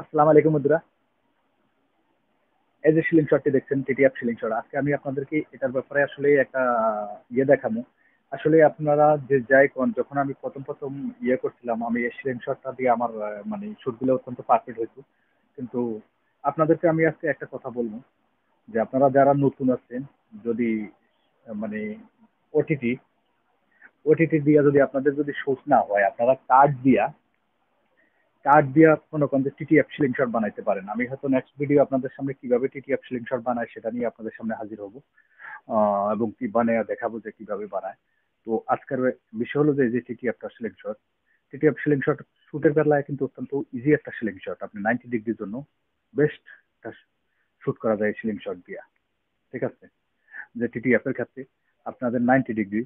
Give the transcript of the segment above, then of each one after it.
আসসালামু আলাইকুম বন্ধুরা এই যে শিলিং শটটি দেখছেন টিটিএফ শিলিং শট আজকে আমি আপনাদেরকে এটার ব্যাপারে আসলে একটা ইয়ে দেখাবো। আসলে আপনারা যে যাই কোন, যখন আমি প্রথম প্রথম ইয়ে করছিলাম, আমি এই শিলিং শটটা দিয়ে আমার মানে শুটগুলো অত্যন্ত পারফেক্ট হয়েছে। কিন্তু আপনাদেরকে আমি আজকে একটা কথা বলব, যে আপনারা যারা নতুন আছেন, যদি মানে ওটিটি ওটিটি দিয়ে যদি আপনাদের যদি শুট না হয়, আপনারা কার্ড দিয়া কার্ড দিয়ে করেন যে টিটিএফ সিলিং শট বানাইতে পারেন। আমি হয়তো নেক্সট ভিডিও আপনাদের সামনে কীভাবে টিটিএফ সিলিং শট বানায় সেটা নিয়ে আপনাদের সামনে হাজির হব। এবং কি বানায় দেখাবো যে কীভাবে বানায়। তো আজকের বিষয় হলো যে যে টিটিএফটা sling shot TTF sling shot শুটের বেলায় কিন্তু অত্যন্ত ইজি একটা সিলিং শট আপনি নাইনটি ডিগ্রির জন্য বেস্ট শুট করা যায় সিলিং শট দিয়া। ঠিক আছে? যে টিটিএফ এর ক্ষেত্রে আপনাদের নাইনটি ডিগ্রি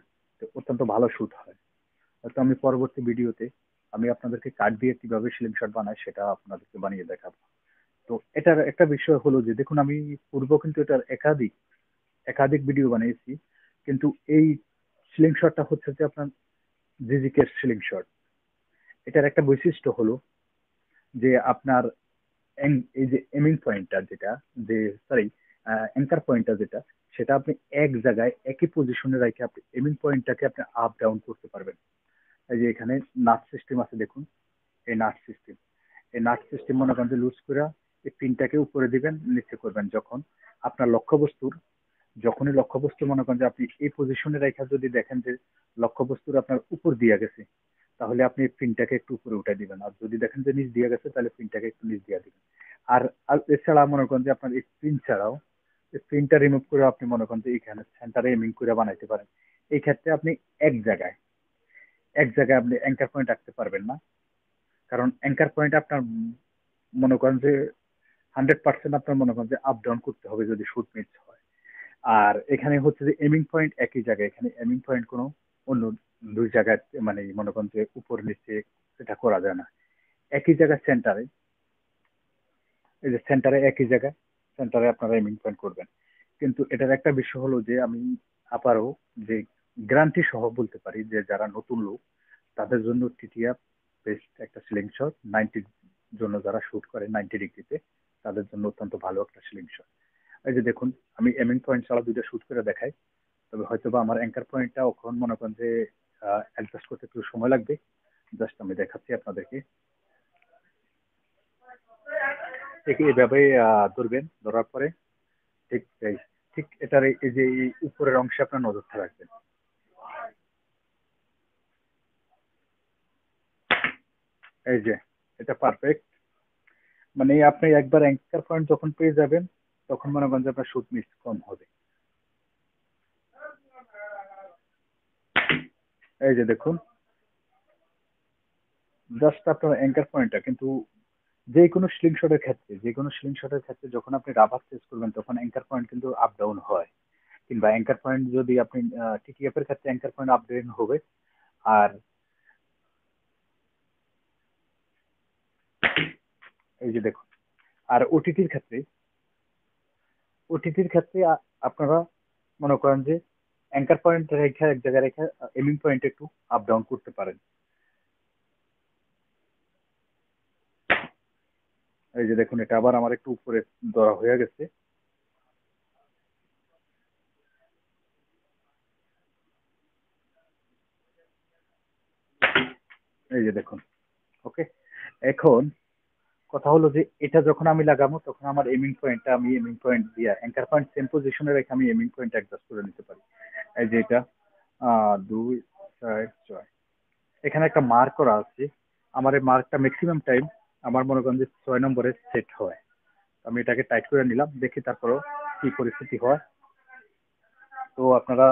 অত্যন্ত ভালো শুট হয়। হয়তো আমি পরবর্তী ভিডিওতে আমি আপনাদেরকে কার্ড দিয়ে কীভাবে স্লিং শট বানাই সেটা আপনাদেরকে বানিয়ে দেখাবো। তো এটার একটা বিষয় হলো যে, দেখুন আমি পূর্ব কিন্তু এটার একাধিক একাধিক ভিডিও বানিয়েছি, কিন্তু এই স্লিং শটটা হচ্ছে যে আপনার জিজিকে স্লিং শট এটার একটা বৈশিষ্ট্য হলো যে আপনার এই যে এমিং পয়েন্টটা যেটা, যে সরি অ্যাঙ্কার পয়েন্টটা যেটা, সেটা আপনি এক জায়গায় একই পজিশনে রেখে আপনি এমিং পয়েন্টটাকে আপনি আপ ডাউন করতে পারবেন। এই যে এখানে নাট সিস্টেম আছে, দেখুন। এই নাট সিস্টেম এই নাট সিস্টেম মনে করেন যে লুজ করে এই পিনটাকে উপরে দিবেন, নিচে করবেন। যখন আপনার লক্ষ্যবস্তুর, যখনই লক্ষ্যবস্তু মনে করেন যে আপনি এই পজিশনে রেখে যদি দেখেন যে লক্ষ্যবস্তুর আপনার উপর দিয়ে গেছে, তাহলে আপনি পিনটাকে একটু উপরে উঠে দিবেন। আর যদি দেখেন যে নিচ দিয়ে গেছে, তাহলে পিনটাকে একটু নিচ দিয়ে দিবেন। আর এছাড়া মনে করেন যে আপনার এই পিন ছাড়াও, এই পিনটা রিমুভ করে আপনি মনে করেন যে এখানে সেন্টারে এমিং করে বানাইতে পারেন। এই ক্ষেত্রে আপনি এক জায়গায় এক জায়গায় আপনি অ্যাঙ্কার পয়েন্ট রাখতে পারবেন না। কারণ অ্যাঙ্কার পয়েন্ট আপনার মনে করেন যে হান্ড্রেড পার্সেন্ট আপনার মনে করেন যে আপ ডাউন করতে হবে যদি শুট মিস হয়। আর এখানে হচ্ছে যে এমিং পয়েন্ট একই জায়গায়। এখানে এমিং পয়েন্ট কোনো অন্য দুই জায়গায় মানে মনে করেন যে উপর নিচে এটা করা যায় না। একই জায়গায় সেন্টারে এই যে সেন্টারে একই জায়গায় সেন্টারে আপনারা এমিং পয়েন্ট করবেন। কিন্তু এটার একটা বিষয় হলো যে আমি আবারও যে গ্যারান্টি সহ বলতে পারি যে যারা নতুন লোক, তাদের জন্য টিটিএফ বেস্ট একটা স্লিং শট নাইনটির জন্য যারা শুট করে নাইনটি ডিগ্রিতে, তাদের জন্য অত্যন্ত ভালো একটা স্লিং শট এই যে দেখুন, আমি এমিং পয়েন্ট ছাড়া দুইটা শুট করে দেখাই, তবে হয়তো বা আমার অ্যাঙ্কার পয়েন্টটা ওখন মনে করেন যে অ্যাডজাস্ট করতে একটু সময় লাগবে। জাস্ট আমি দেখাচ্ছি আপনাদেরকে। ঠিক এইভাবে ধরবেন, ধরার পরে ঠিক ঠিক এটার এই যে উপরের অংশে আপনার নজরটা রাখবেন। এই যে, এটা পারফেক্ট মানে আপনি একবার অ্যাঙ্কার পয়েন্ট যখন পেয়ে যাবেন, তখন মনে করেন যে আপনার শুট মিস কম হবে। এই যে দেখুন। জাস্ট আপনার অ্যাঙ্কার পয়েন্টটা কিন্তু যে কোনো স্লিং শটের ক্ষেত্রে, যে কোনো স্লিং শটের ক্ষেত্রে যখন আপনি রাবার চেস করবেন, তখন অ্যাঙ্কার পয়েন্ট কিন্তু আপ ডাউন হয়। কিংবা অ্যাঙ্কার পয়েন্ট যদি আপনি টিটিএফ এর ক্ষেত্রে অ্যাঙ্কার পয়েন্ট আপ হবে, আর এই যে দেখুন, আর ওটিটির ক্ষেত্রে ওটিটির ক্ষেত্রে আপনারা মনে করেন যে অ্যাঙ্কার পয়েন্ট রেখে, এক জায়গায় রেখে এমিং পয়েন্ট একটু আপ ডাউন করতে পারেন। এই যে দেখুন, এটা আবার আমার একটু উপরে ধরা হয়ে গেছে। এই যে দেখুন ওকে এখন কথা হলো যে, এটা যখন আমি লাগাবো, তখন আমার এমিং পয়েন্টটা আমি এমিং পয়েন্ট দিয়ে অ্যাঙ্কার পয়েন্ট সেম পজিশনে রেখে আমি এমিং পয়েন্ট অ্যাডজাস্ট করে নিতে পারি। এই যে এটা দুই, চার, ছয়। এখানে একটা মার্ক করা আছে। আমার এই মার্কটা ম্যাক্সিমাম টাইম আমার মনে করেন যে ছয় নম্বরে সেট হয়। আমি এটাকে টাইট করে নিলাম, দেখি তারপরও কি পরিস্থিতি হয়। তো আপনারা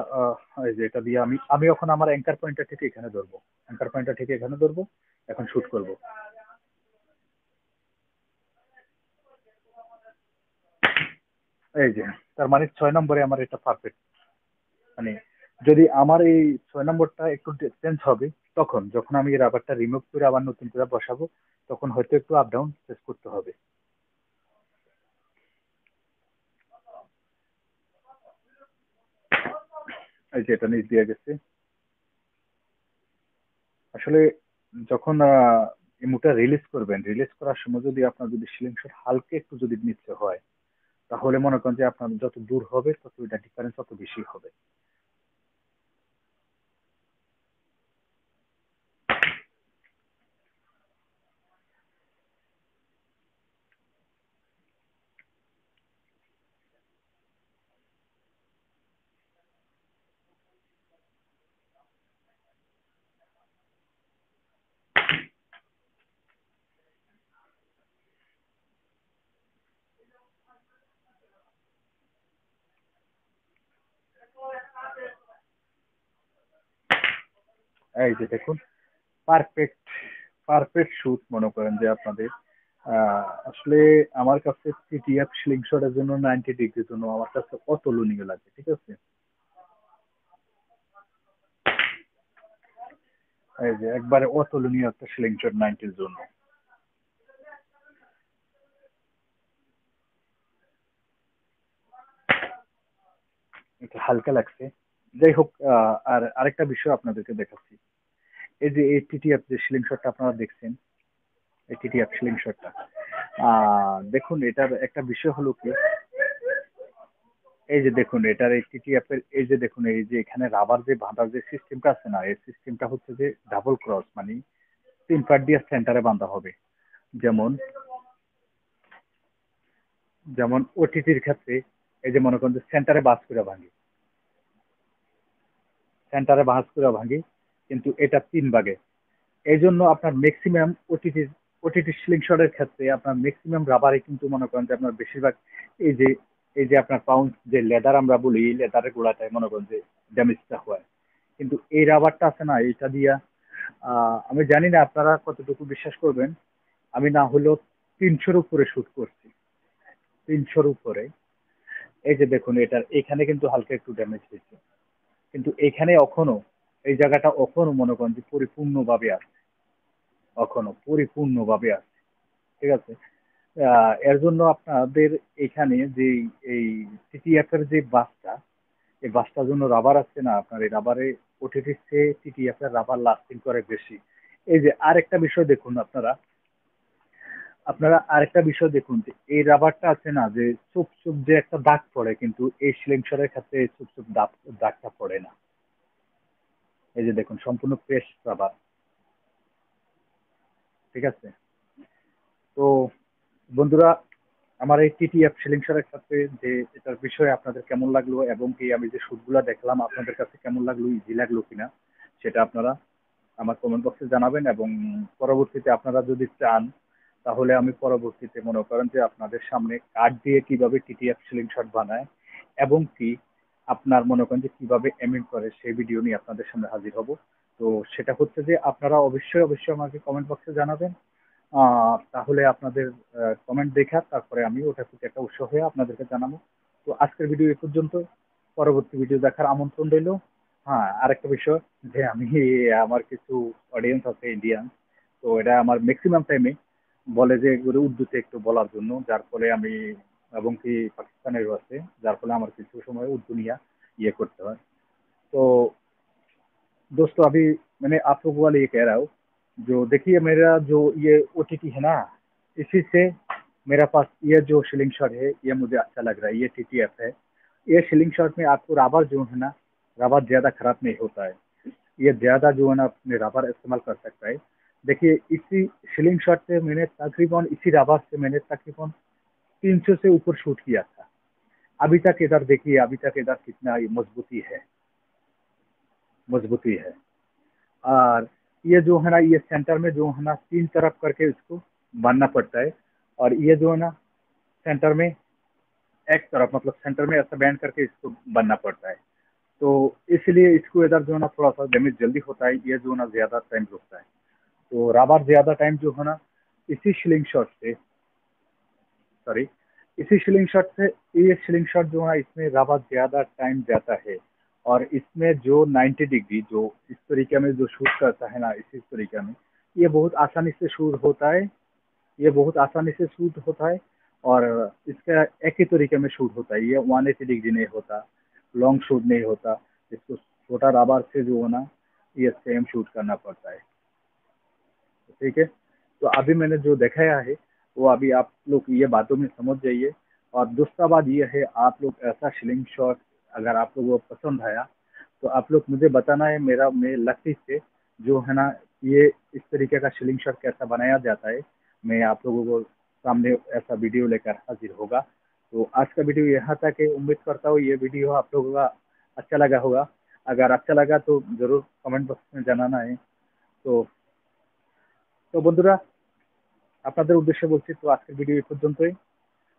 এই যে এটা দিয়ে আমি আমি এখন আমার অ্যাঙ্কার পয়েন্টটা ঠিক এখানে ধরবো। অ্যাঙ্কার পয়েন্টটা ঠিক এখানে ধরবো, এখন শুট করব। এই যে তার মানে ছয় নম্বরে আমার এটা পারফেক্ট মানে যদি আমার এই ছয় নম্বরটা একটু চেঞ্জ হবে তখন যখন আমি রাবারটা রিমুভ করে আবার নতুন করে বসাবো তখন হয়তো একটু আপ ডাউন চেস করতে হবে। এই যে এটা নিচ দিয়ে গেছে। আসলে যখন আহ, এই মুটা রিলিজ করবেন রিলিজ করার সময় যদি আপনার যদি সিলিং শট হালকা একটু যদি নিচে হয় তাহলে মনে করেন যে আপনার যত দূর হবে তত এটা ডিফারেন্স তত বেশি হবে। এই যে দেখুন পারফেক্ট পারফেক্ট শুট মনে করেন যে আপনাদের। আসলে আমার কাছে সিটিএফ স্লিং শটের জন্য নাইনটি ডিগ্রির জন্য আমার কাছে অতুলনীয় লাগে, ঠিক আছে? এই যে একবারে অতুলনীয় একটা স্লিং শট নাইনটির জন্য। একটু হালকা লাগছে। যাই হোক আর আরেকটা বিষয় আপনাদেরকে দেখাচ্ছি। এই যে এই টিটিএফ যে স্লিং শটটা আপনারা দেখছেন, এই টিটিএফ স্লিং শটটা দেখুন, এটার একটা বিষয় হলো কি, এই যে দেখুন, এটার এই টিটিএফ এর, এই যে দেখুন, এই যে এখানে রাবার যে বাঁধার যে সিস্টেমটা আছে না, এই সিস্টেমটা হচ্ছে যে ডাবল ক্রস মানে তিন পার্ট দিয়ে সেন্টারে বাঁধা হবে। যেমন যেমন ওটিটির ক্ষেত্রে, এই যে মনে করেন যে সেন্টারে বাস করে ভাঙি। সেন্টারে বাস করে ভাঙি কিন্তু এটা তিন ভাগে। এই জন্য আপনার ম্যাক্সিমাম ওটিটি স্লিং শটের ক্ষেত্রে আপনার ম্যাক্সিমাম রাবারে কিন্তু মনে করেন যে আপনার বেশিরভাগ এই যে এই যে আপনার পাউন্ড যে লেদার আমরা বলি, এই লেদারের গোড়াটায় মনে করেন যে ড্যামেজটা হয়। কিন্তু এই রাবারটা আছে না এটা দিয়া আমি জানি না আপনারা কতটুকু বিশ্বাস করবেন, আমি না হলেও তিনশোর উপরে শুট করছি। তিনশোর উপরে। এই যে দেখুন, এটার, এখানে কিন্তু হালকা একটু ড্যামেজ হয়েছে। কিন্তু এখানে এখনও, এই জায়গাটা এখনও মনে করেন যে পরিপূর্ণভাবে আছে। এখনও পরিপূর্ণভাবে আছে। ঠিক আছে? এর জন্য আপনাদের এখানে যে এই এর যে বাসটা, এই বাসটার জন্য রাবার আছে না? আপনার এই রাবারে ওটিটির চেয়ে এর রাবার লাস্টিং করে বেশি। এই যে আরেকটা বিষয় দেখুন আপনারা। আপনারা আরেকটা বিষয় দেখুন, যে এই রাবারটা আছে না, যে চুপ চুপ যে একটা দাগ পড়ে, কিন্তু এই সিলিংসরের ক্ষেত্রে চুপ চুপ দাগটা পড়ে না। এই যে দেখুন, সম্পূর্ণ ফ্রেশ রাবার ঠিক আছে? তো বন্ধুরা, আমার এই টিটিএফ সিলিংসরের ক্ষেত্রে যে এটার বিষয়ে আপনাদের কেমন লাগল, এবং কি আমি যে শুটগুলো দেখলাম, আপনাদের কাছে কেমন লাগল ইজি লাগল কিনা, সেটা আপনারা আমার কমেন্ট বক্সে জানাবেন, এবং পরবর্তীতে আপনারা যদি চান তাহলে আমি পরবর্তীতে মনে করেন যে আপনাদের সামনে কার্ড দিয়ে কীভাবে টিটিএফ সিলিং শট বানায় এবং কি আপনার মনে করেন যে কীভাবে এমিট করে সেই ভিডিও নিয়ে আপনাদের সামনে হাজির হব। তো সেটা হচ্ছে যে আপনারা অবশ্যই অবশ্যই আমাকে কমেন্ট বক্সে জানাবেন। তাহলে আপনাদের কমেন্ট দেখা, তারপরে আমি ওটা থেকে একটা উৎস হয়ে আপনাদেরকে জানাব। তো আজকের ভিডিও এ পর্যন্ত। পরবর্তী ভিডিও দেখার আমন্ত্রণ রইল। হ্যাঁ আরেকটা বিষয় যে আমি, আমার কিছু অডিয়েন্স আছে ইন্ডিয়ান তো এটা আমার ম্যাক্সিমাম টাইমে বলে যে এগুলো উর্দুতে একটু বলার জন্য যার ফলে আমি এবং কি পাকিস্তানেরও আছে যার ফলে আমার কিছু সময় উর্দু নিয়ে ইয়ে করতে হয় तो दोस्तों अभी मैंने आप लोगों वाले ये कह रहा हूँ जो देखिए मेरा जो ये ओ है ना इसी से मेरा पास ये जो शिलिंग शॉट है ये मुझे अच्छा लग रहा है ये टी है ये शिलिंग शॉट में आपको रबर जो है ना रबर ज़्यादा खराब नहीं होता है ये ज़्यादा जो है ना अपने रबर इस्तेमाल कर सकता है देखिए, इसी शिलिंग शॉट से मैंने तकरीबन, इसी रबर से मैंने तकरीबन तीन सौ से ऊपर शूट किया था। अभी तक इधर देखिए, अभी तक इधर कितना मजबूती है। मजबूती है। और ये जो है ना, ये सेंटर में जो है ना, तीन तरफ़ करके इसको बांधना पड़ता है। और ये जो है ना सेंटर में एक तरफ़ मतलब सेंटर में ऐसा बैंड करके इसको बांधना पड़ता है। तो इसलिए इसको इधर जो है ना थोड़ा सा डैमेज जल्दी होता है, ये जो है ना, ज़्यादा टाइम रुकता है। तो रबर ज़्यादा टाइम जो है ना इसी शिलिंग शॉट से सॉरी इसी शिलिंग शॉट से, ये शिलिंग शॉट जो है, इसमें रबर ज़्यादा टाइम जाता है। और इसमें जो 90 डिग्री जो इस तरीके में जो शूट करता है ना, इसी तरीके में, ये बहुत आसानी से शूट होता है। ये बहुत आसानी से शूट होता है और इसका एक ही तरीके में शूट होता है। ये वन एटी डिग्री नहीं होता लॉन्ग शूट नहीं होता। इसको छोटा रबर से जो है ना ये सेम शूट करना पड़ता है। ठीक है? तो अभी मैंने जो दिखाया है, वो अभी आप लोग ये बातों में समझ जाइए। और दूसरा बात ये है, आप लोग ऐसा शिलिंग शॉट अगर आप लोग वो पसंद आया तो आप लोग मुझे बताना है मेरा मैं लक्ष्य से जो है ना, ये इस तरीके का शिलिंग शॉट कैसा बनाया जाता है, मैं आप लोगों को सामने ऐसा वीडियो लेकर हाजिर होगा। तो आज का वीडियो यहाँ तक है। उम्मीद करता हूँ ये वीडियो आप लोगों का अच्छा लगा होगा। अगर अच्छा लगा तो ज़रूर कमेंट बॉक्स में जनाना है। तो তো বন্ধুরা, আপনাদের উদ্দেশ্যে বলছি, তো আজকের ভিডিও এই পর্যন্তই।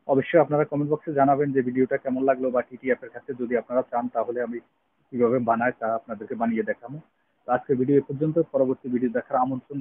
অবশ্যই আপনারা কমেন্ট বক্সে জানাবেন যে ভিডিওটা কেমন লাগল বা কি কি অ্যাপের ক্ষেত্রে যদি আপনারা চান, তাহলে আমি কীভাবে বানাই তা আপনাদেরকে বানিয়ে দেখাবো। তো আজকের ভিডিও এই পর্যন্ত। পরবর্তী ভিডিও দেখার আমন্ত্রণ।